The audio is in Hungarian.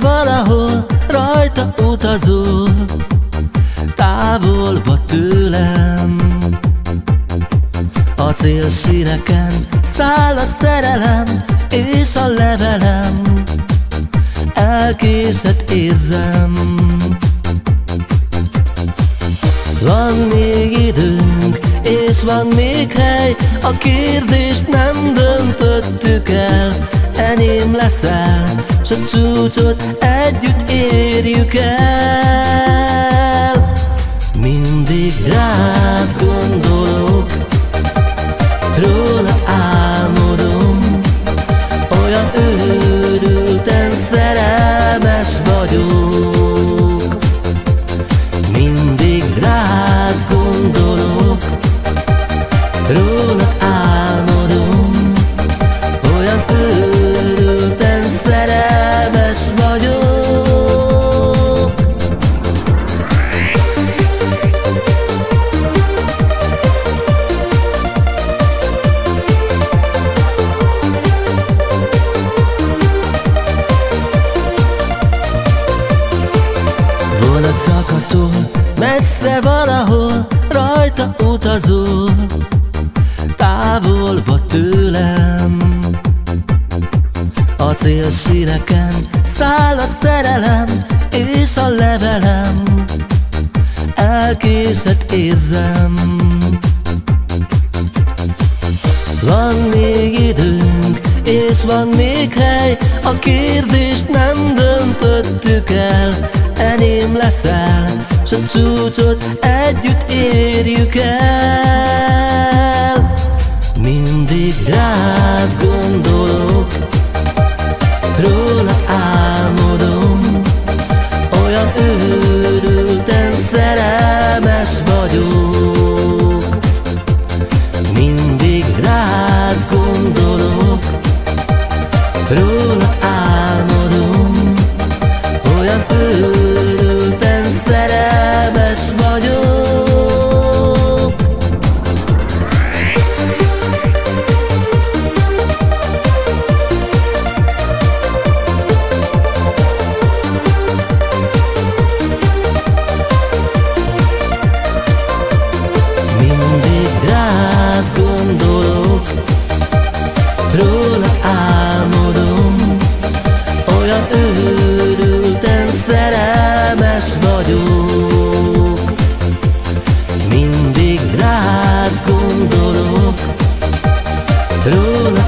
valahol rajta utazol Távolba tőlem. A célszíneken száll a szerelem És a levelem. Elkészet érzem. Van még időnk, és van még hely A kérdést nem döntöttük el Enyém leszel, s a csúcsot együtt érjük el messze valahol Rajta utazol Távolba tőlem. A célszíneken száll a szerelem És a levelem Elkészet érzem. Van még időnk, és van még hely A kérdést nem döntöttük el. Enyém leszel, s a csúcsot együtt érjük el vagyok Mindig rád gondolok. Róla